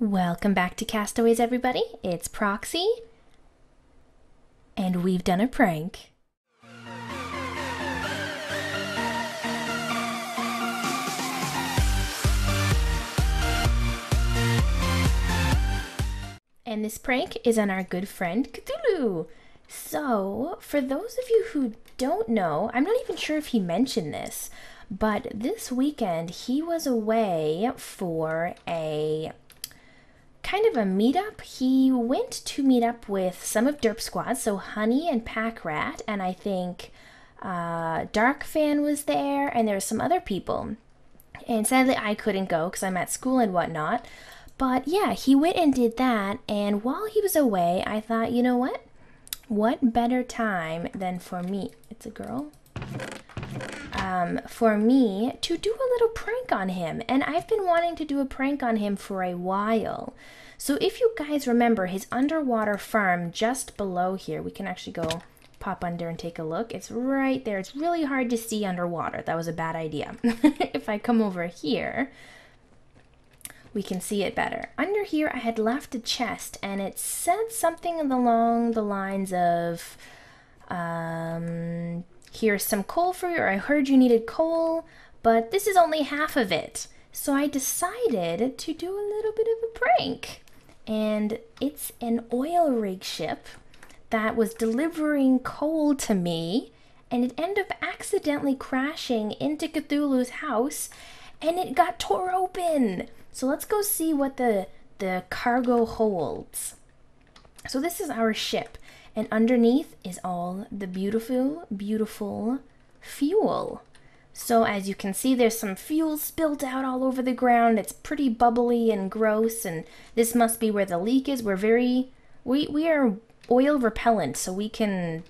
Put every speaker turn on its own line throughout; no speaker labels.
Welcome back to Castaways, everybody. It's Proxy, and we've done a prank. And this prank is on our good friend Cthulhu. So, for those of you who don't know, I'm not even sure if he mentioned this, but this weekend he was away for a kind of a meetup. He went to meet up with some of Derp Squad, so Honey and Pack Rat, and I think uh, Darkphan was there, and there were some other people. And sadly, I couldn't go because I'm at school and whatnot. But yeah, he went and did that, and while he was away, I thought, you know what? What better time than for me? It's a girl. Um, for me to do a little prank on him, and I've been wanting to do a prank on him for a while. So if you guys remember his underwater farm just below here, we can actually go pop under and take a look. It's right there. It's really hard to see underwater. That was a bad idea. if I come over here, we can see it better. Under here, I had left a chest, and it said something along the lines of, um, here's some coal for you, or I heard you needed coal, but this is only half of it. So I decided to do a little bit of a prank. And it's an oil rig ship that was delivering coal to me, and it ended up accidentally crashing into Cthulhu's house, and it got tore open. So let's go see what the the cargo holds. So this is our ship, and underneath is all the beautiful, beautiful fuel. So as you can see, there's some fuel spilled out all over the ground. It's pretty bubbly and gross, and this must be where the leak is. We're very, we, we are oil repellent, so we can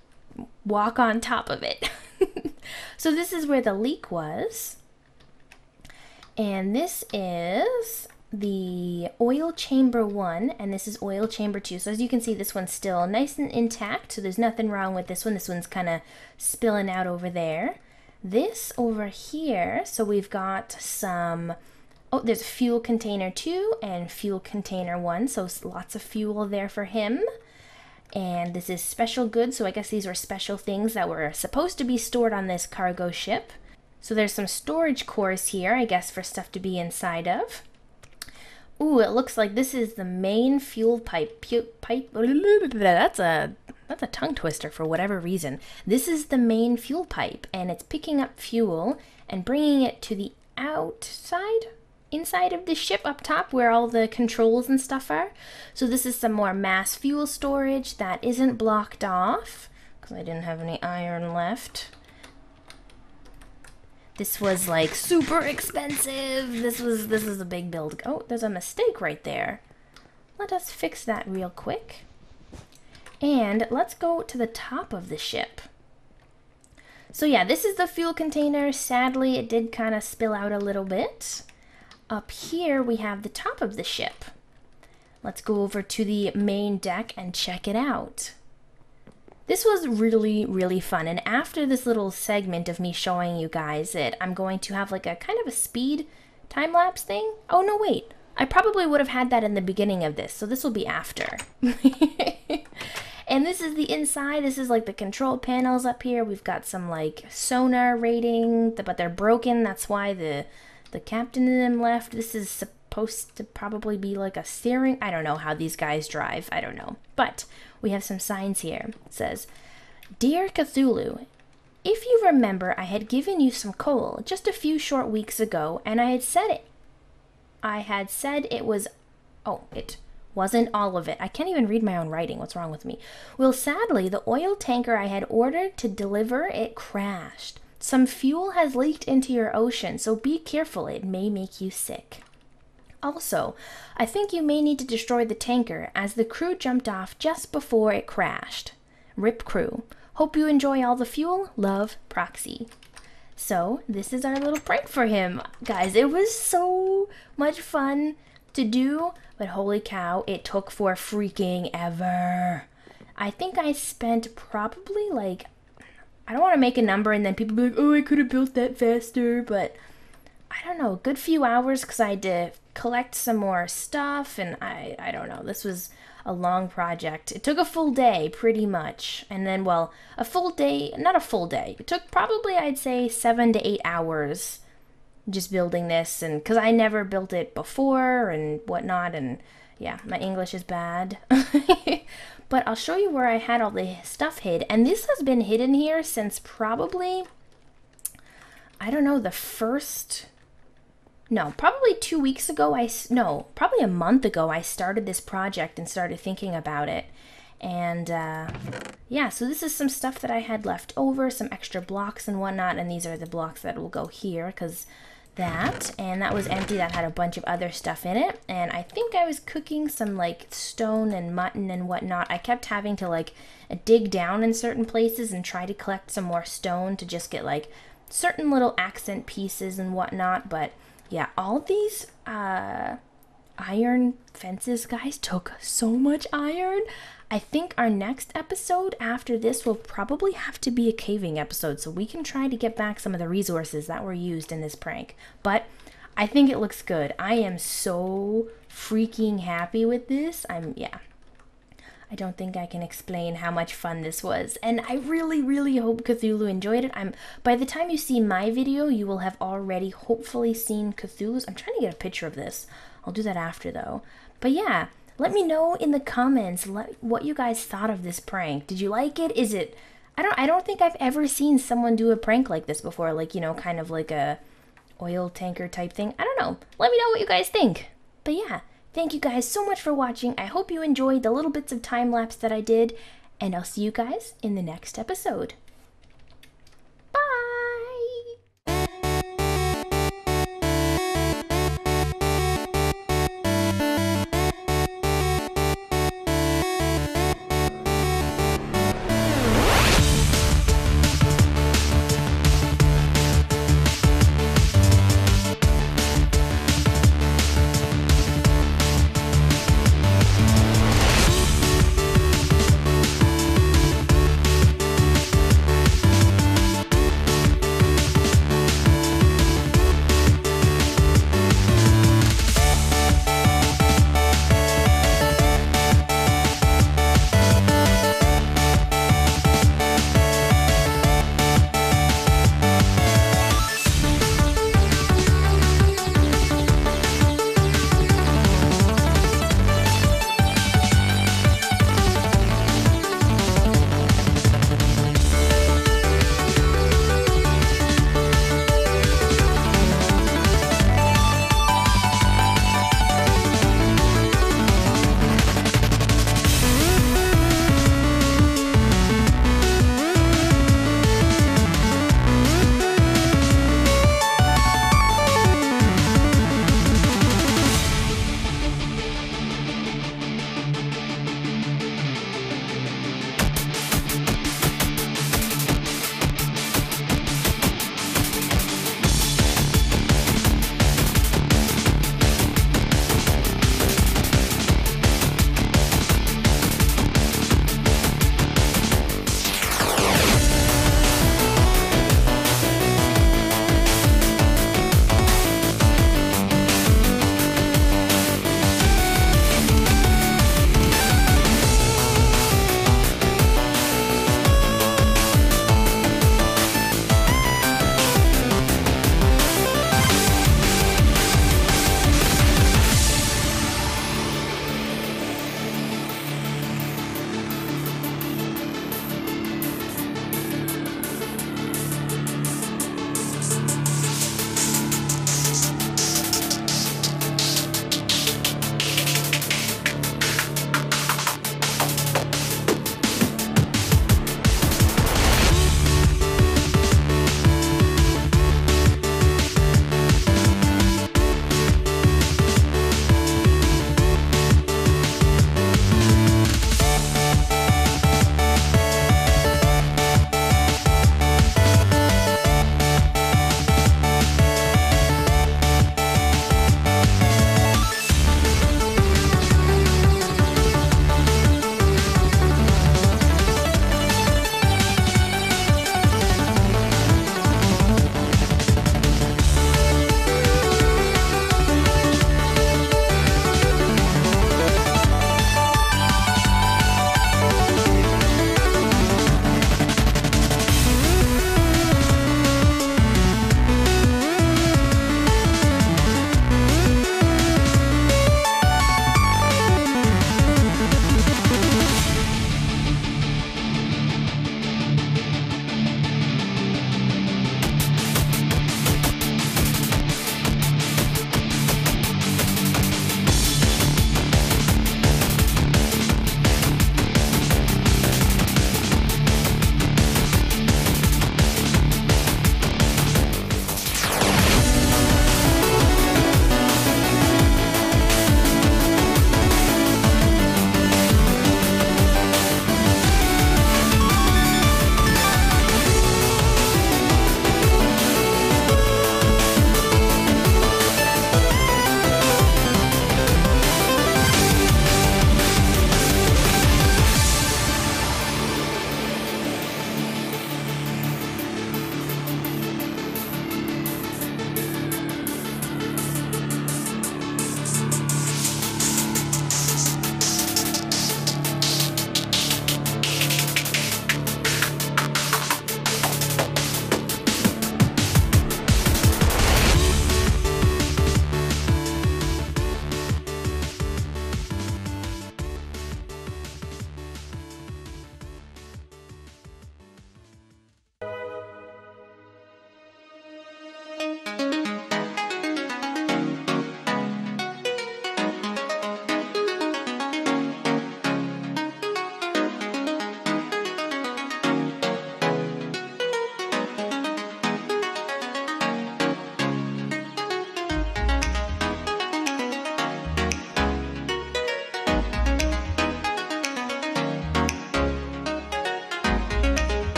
walk on top of it. so this is where the leak was. And this is the oil chamber one, and this is oil chamber two. So as you can see, this one's still nice and intact, so there's nothing wrong with this one. This one's kind of spilling out over there. This over here, so we've got some, oh, there's fuel container two and fuel container one, so lots of fuel there for him. And this is special goods, so I guess these were special things that were supposed to be stored on this cargo ship. So there's some storage cores here, I guess, for stuff to be inside of. Ooh, it looks like this is the main fuel pipe. Pu pipe. That's a that's a tongue twister for whatever reason. This is the main fuel pipe, and it's picking up fuel and bringing it to the outside, inside of the ship up top where all the controls and stuff are. So this is some more mass fuel storage that isn't blocked off because I didn't have any iron left. This was like super expensive. This was this is a big build. Oh, there's a mistake right there. Let us fix that real quick. And let's go to the top of the ship. So yeah, this is the fuel container. Sadly, it did kind of spill out a little bit. Up here, we have the top of the ship. Let's go over to the main deck and check it out. This was really, really fun. And after this little segment of me showing you guys it, I'm going to have like a kind of a speed time lapse thing. Oh, no, wait. I probably would have had that in the beginning of this, so this will be after. and this is the inside. This is like the control panels up here. We've got some like sonar rating, but they're broken. That's why the the captain and them left. This is supposed to probably be like a steering. I don't know how these guys drive. I don't know. But we have some signs here. It says, Dear Cthulhu, if you remember, I had given you some coal just a few short weeks ago, and I had said it. I had said it was. Oh, it wasn't all of it. I can't even read my own writing. What's wrong with me? Well, sadly, the oil tanker I had ordered to deliver it crashed. Some fuel has leaked into your ocean, so be careful. It may make you sick. Also, I think you may need to destroy the tanker as the crew jumped off just before it crashed. RIP crew. Hope you enjoy all the fuel. Love, Proxy. So, this is our little prank for him. Guys, it was so much fun to do, but holy cow, it took for freaking ever. I think I spent probably like, I don't want to make a number and then people be like, oh, I could have built that faster, but I don't know, a good few hours because I had to collect some more stuff and I, I don't know, this was a long project. It took a full day pretty much. And then, well, a full day, not a full day, it took probably, I'd say, seven to eight hours just building this and because I never built it before and whatnot. And yeah, my English is bad. but I'll show you where I had all the stuff hid. And this has been hidden here since probably, I don't know, the first no, probably two weeks ago, I, no, probably a month ago, I started this project and started thinking about it. And uh, yeah, so this is some stuff that I had left over, some extra blocks and whatnot. And these are the blocks that will go here because that. And that was empty. That had a bunch of other stuff in it. And I think I was cooking some like stone and mutton and whatnot. I kept having to like dig down in certain places and try to collect some more stone to just get like certain little accent pieces and whatnot. But yeah, all these uh, iron fences, guys, took so much iron. I think our next episode after this will probably have to be a caving episode so we can try to get back some of the resources that were used in this prank. But I think it looks good. I am so freaking happy with this. I'm, yeah, I don't think I can explain how much fun this was. And I really, really hope Cthulhu enjoyed it. I'm by the time you see my video, you will have already hopefully seen Cthulhu's. I'm trying to get a picture of this. I'll do that after though. But yeah, let me know in the comments what you guys thought of this prank. Did you like it? Is it I don't I don't think I've ever seen someone do a prank like this before, like, you know, kind of like a oil tanker type thing. I don't know. Let me know what you guys think. But yeah, Thank you guys so much for watching. I hope you enjoyed the little bits of time lapse that I did, and I'll see you guys in the next episode.